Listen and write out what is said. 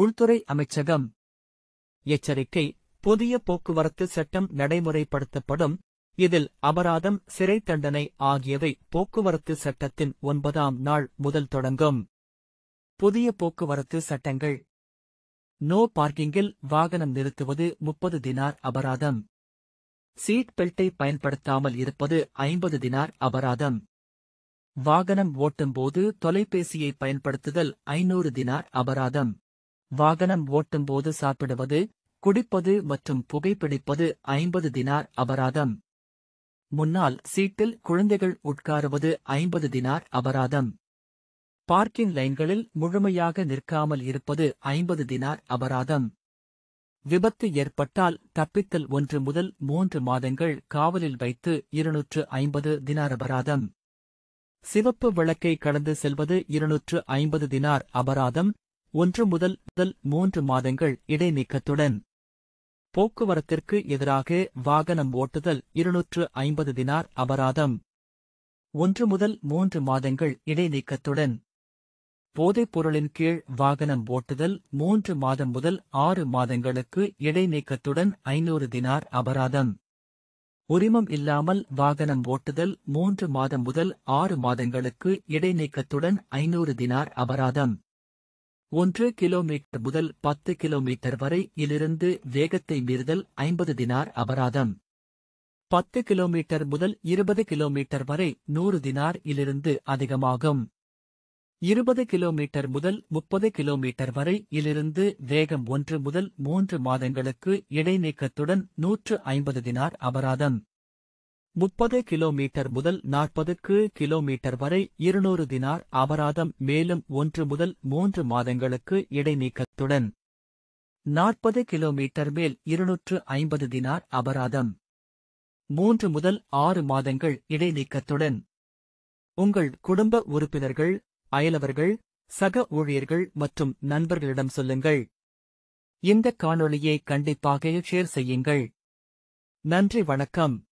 உள்துறை அமைச்சகம். எச்சரிக்கை புதிய போக்குவரத்து சட்டம் நடைமுறைப்படுத்தப்படும். இதில் அபராதம் சிறை தண்டனை ஆகியவை போக்குவரத்து சட்டத்தின் ஒன்பதாம் நாள் முதல் தொடங்கும். புதிய போக்குவரத்து சட்டங்கள். நோ பார்க்கிங்கில் வாகனம் நிறுத்துவது முப்பது தினார் அபராதம். சீட் பெல்ட்டை பயன்படுத்தாமல் இருப்பது ஐம்பது தினார் அபராதம். வாகனம் ஓட்டும்போது தொலைபேசியை பயன்படுத்துதல் ஐநூறு தினார் அபராதம். வாகனம் ஓட்டும்போது சாப்பிடுவது குடிப்பது மற்றும் புகைப்பிடிப்பது ஐம்பது தினார் அபராதம். முன்னால் சீட்டில் குழந்தைகள் உட்காருவது ஐம்பது தினார் அபராதம். பார்க்கிங் லைன்களில் முழுமையாக நிற்காமல் இருப்பது ஐம்பது தினார் அபராதம். விபத்து ஏற்பட்டால் தப்பித்தல் ஒன்று முதல் மூன்று மாதங்கள் காவலில் வைத்து இருநூற்று ஐம்பது தினார் அபராதம். சிவப்பு விளக்கை கடந்து செல்வது இருநூற்று ஐம்பது தினார் அபராதம். ஒன்று முதல் முதல் மூன்று மாதங்கள் இடைநீக்கத்துடன். போக்குவரத்திற்கு எதிராக வாகனம் ஓட்டுதல் இருநூற்று ஐம்பது தினார் அபராதம். ஒன்று முதல் மூன்று மாதங்கள் இடைநீக்கத்துடன். போதைப் பொருளின் கீழ் வாகனம் ஓட்டுதல் மூன்று மாதம் முதல் ஆறு மாதங்களுக்கு இடைநீக்கத்துடன் ஐநூறு தினார் அபராதம். உரிமம் இல்லாமல் வாகனம் ஓட்டுதல் மூன்று மாதம் முதல் ஆறு மாதங்களுக்கு இடைநீக்கத்துடன் ஐநூறு தினார் அபராதம். ஒன்று கிலோமீட்டர் முதல் பத்து கிலோமீட்டர் வரை இலிருந்து வேகத்தை மீறுதல் ஐம்பது தினார் அபராதம். பத்து கிலோமீட்டர் முதல் இருபது கிலோமீட்டர் வரை நூறு தினார் இலிருந்து அதிகமாகும். இருபது கிலோமீட்டர் முதல் முப்பது கிலோமீட்டர் வரை இலிருந்து வேகம் ஒன்று முதல் மூன்று மாதங்களுக்கு இடைநீக்கத்துடன் நூற்று ஐம்பது தினார் அபராதம். முப்பது கிலோமீட்டர் முதல் நாற்பதுக்கு கிலோமீட்டர் வரை இருநூறு தினார் அபராதம் மேலும் ஒன்று முதல் மூன்று மாதங்களுக்கு இடைநீக்கத்துடன். நாற்பது கிலோமீட்டர் மேல் இருநூற்று ஐம்பது தினார் அபராதம். மூன்று முதல் ஆறு மாதங்கள் இடைநீக்கத்துடன். உங்கள் குடும்ப உறுப்பினர்கள் அயலவர்கள் சக ஊழியர்கள் மற்றும் நண்பர்களிடம் சொல்லுங்கள். இந்த காணொளியை கண்டிப்பாக ஷேர் செய்யுங்கள். நன்றி வணக்கம்.